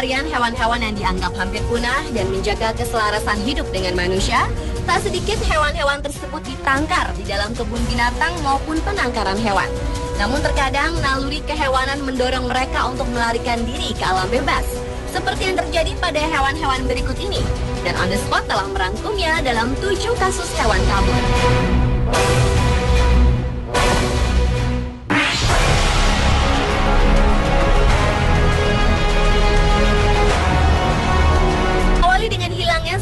pelestarian hewan-hewan yang dianggap hampir punah dan menjaga keselarasan hidup dengan manusia, tak sedikit hewan-hewan tersebut ditangkar di dalam kebun binatang maupun penangkaran hewan. Namun terkadang naluri kehewanan mendorong mereka untuk melarikan diri ke alam bebas. Seperti yang terjadi pada hewan-hewan berikut ini. Dan on the spot telah merangkumnya dalam tujuh kasus hewan kabur.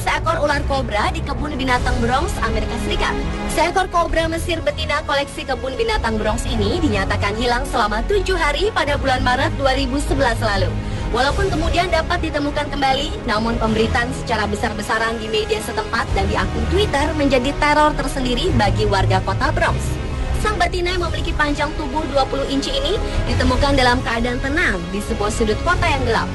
Seekor ular kobra di kebun binatang Bronx, Amerika Serikat. Seekor kobra Mesir betina koleksi kebun binatang Bronx ini dinyatakan hilang selama tujuh hari pada bulan Maret 2011 lalu. Walaupun kemudian dapat ditemukan kembali, namun pemberitaan secara besar-besaran di media setempat dan di akun Twitter menjadi teror tersendiri bagi warga kota Bronx. Sang betina yang memiliki panjang tubuh 20 inci ini ditemukan dalam keadaan tenang di sebuah sudut kota yang gelap.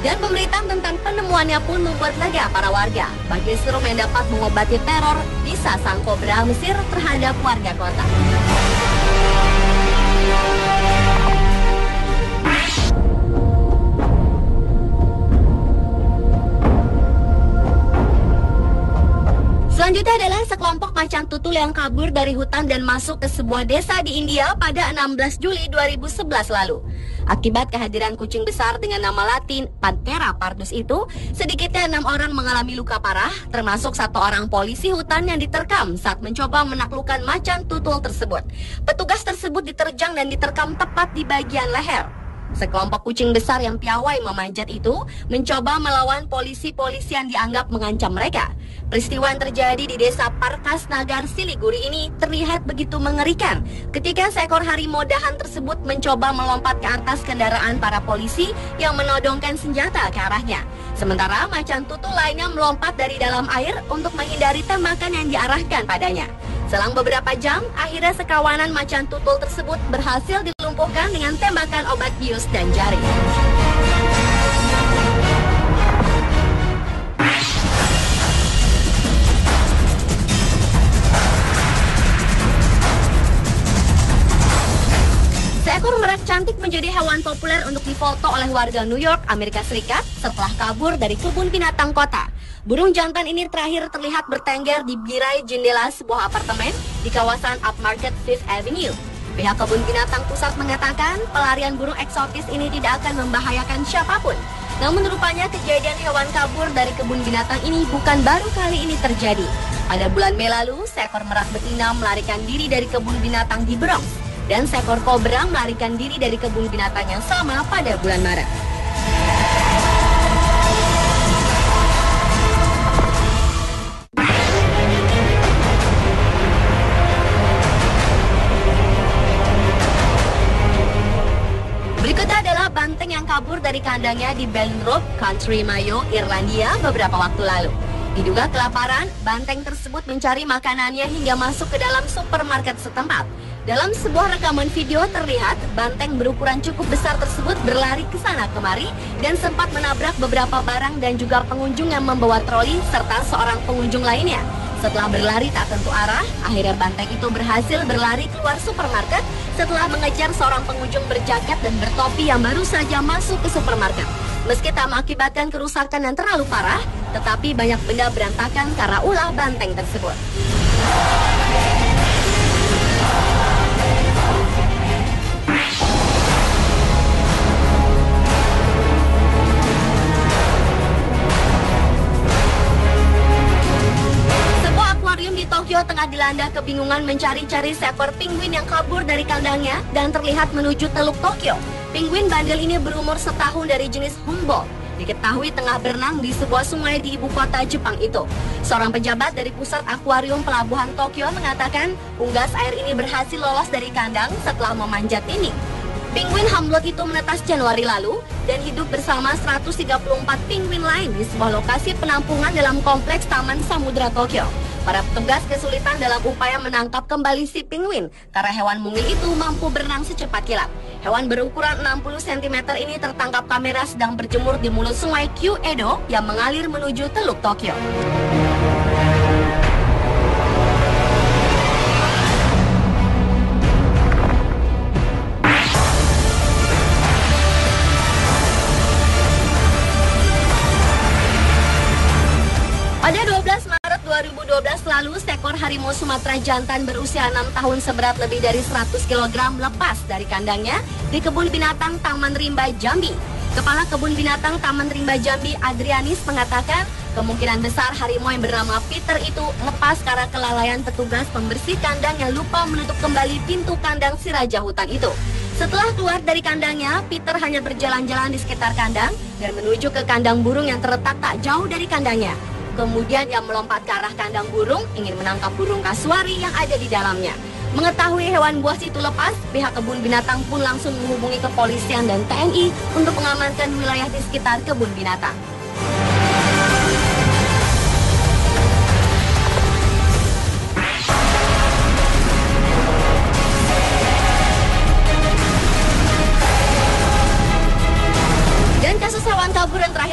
Dan pemberitaan tentang penemuannya pun membuat lega para warga. Bagi serum yang dapat mengobati teror bisa sang kobra Mesir terhadap warga kota. Selanjutnya adalah sekelompok macan tutul yang kabur dari hutan dan masuk ke sebuah desa di India pada 16 Juli 2011 lalu. Akibat kehadiran kucing besar dengan nama latin Panthera pardus itu, sedikitnya enam orang mengalami luka parah, termasuk satu orang polisi hutan yang diterkam saat mencoba menaklukkan macan tutul tersebut. Petugas tersebut diterjang dan diterkam tepat di bagian leher. Sekelompok kucing besar yang piawai memanjat itu mencoba melawan polisi-polisi yang dianggap mengancam mereka. Peristiwa yang terjadi di desa Parkas Nagar Siliguri ini terlihat begitu mengerikan ketika seekor harimau dahan tersebut mencoba melompat ke atas kendaraan para polisi yang menodongkan senjata ke arahnya. Sementara macan tutul lainnya melompat dari dalam air untuk menghindari tembakan yang diarahkan padanya. Selang beberapa jam, akhirnya sekawanan macan tutul tersebut berhasil dilumpuhkan dengan tembakan obat bius dan jaring. Seekor merak cantik menjadi hewan populer untuk difoto oleh warga New York, Amerika Serikat setelah kabur dari kebun binatang kota. Burung jantan ini terakhir terlihat bertengger di birai jendela sebuah apartemen di kawasan Upmarket Fifth Avenue. Pihak kebun binatang pusat mengatakan pelarian burung eksotis ini tidak akan membahayakan siapa pun. Namun rupanya kejadian hewan kabur dari kebun binatang ini bukan baru kali ini terjadi. Pada bulan Mei lalu, seekor merak betina melarikan diri dari kebun binatang di Bronx dan seekor kobra melarikan diri dari kebun binatang yang sama pada bulan Maret. Dari kandangnya di Benrop, Country Mayo, Irlandia beberapa waktu lalu. Diduga kelaparan, banteng tersebut mencari makanannya hingga masuk ke dalam supermarket setempat. Dalam sebuah rekaman video terlihat banteng berukuran cukup besar tersebut berlari ke sana kemari dan sempat menabrak beberapa barang dan juga pengunjung yang membawa troli serta seorang pengunjung lainnya. Setelah berlari tak tentu arah, akhirnya banteng itu berhasil berlari keluar supermarket setelah mengejar seorang pengunjung berjaket dan bertopi yang baru saja masuk ke supermarket. Meski tak mengakibatkan kerusakan yang terlalu parah, tetapi banyak benda berantakan karena ulah banteng tersebut. Tokyo tengah dilanda kebingungan mencari-cari seekor penguin yang kabur dari kandangnya dan terlihat menuju Teluk Tokyo. Penguin bandel ini berumur setahun dari jenis Humboldt. Diketahui tengah berenang di sebuah sungai di ibu kota Jepang itu. Seorang pejabat dari pusat akuarium pelabuhan Tokyo mengatakan unggas air ini berhasil lolos dari kandang setelah memanjat ini. Penguin Hamlet itu menetas Januari lalu dan hidup bersama 134 penguin lain di sebuah lokasi penampungan dalam kompleks Taman Samudra Tokyo. Para petugas kesulitan dalam upaya menangkap kembali si penguin karena hewan mungil itu mampu berenang secepat kilat. Hewan berukuran 60 cm ini tertangkap kamera sedang berjemur di mulut sungai Kyu Edo yang mengalir menuju Teluk Tokyo. Harimau Sumatera jantan berusia 6 tahun seberat lebih dari 100 kg lepas dari kandangnya di kebun binatang Taman Rimba Jambi. Kepala Kebun Binatang Taman Rimba Jambi Adrianis mengatakan kemungkinan besar harimau yang bernama Peter itu lepas karena kelalaian petugas pembersih kandang yang lupa menutup kembali pintu kandang si raja hutan itu. Setelah keluar dari kandangnya, Peter hanya berjalan-jalan di sekitar kandang dan menuju ke kandang burung yang terletak tak jauh dari kandangnya. Kemudian ia melompat ke arah kandang burung ingin menangkap burung kasuari yang ada di dalamnya. Mengetahui hewan buas itu lepas, pihak kebun binatang pun langsung menghubungi kepolisian dan TNI untuk mengamankan wilayah di sekitar kebun binatang.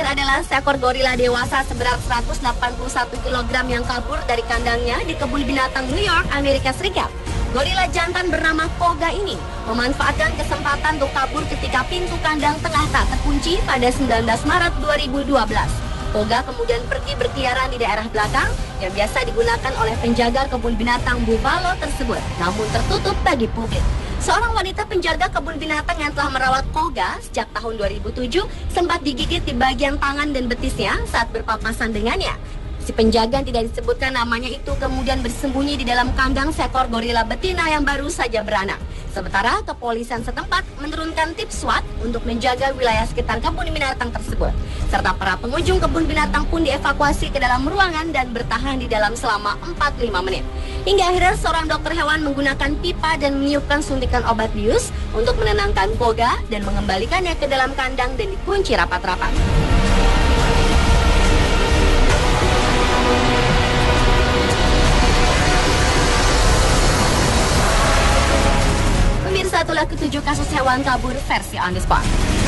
Adalah seekor gorila dewasa seberat 181 kg yang kabur dari kandangnya di kebun binatang New York, Amerika Serikat. Gorila jantan bernama Koga ini memanfaatkan kesempatan untuk kabur ketika pintu kandang tengah tak terkunci pada 19 Maret 2012. Koga kemudian pergi berkeliaran di daerah belakang yang biasa digunakan oleh penjaga kebun binatang Buffalo tersebut, namun tertutup bagi publik. Seorang wanita penjaga kebun binatang yang telah merawat Koga sejak tahun 2007 sempat digigit di bagian tangan dan betisnya saat berpapasan dengannya. Si penjaga tidak disebutkan namanya itu kemudian bersembunyi di dalam kandang seekor gorila betina yang baru saja beranak. Sementara kepolisian setempat menurunkan tim SWAT untuk menjaga wilayah sekitar kebun binatang tersebut. Serta para pengunjung kebun binatang pun dievakuasi ke dalam ruangan dan bertahan di dalam selama 45 menit. Hingga akhirnya seorang dokter hewan menggunakan pipa dan meniupkan suntikan obat bius untuk menenangkan Koga dan mengembalikannya ke dalam kandang dan dikunci rapat-rapat. Ketujuh kasus hewan kabur versi on the spot.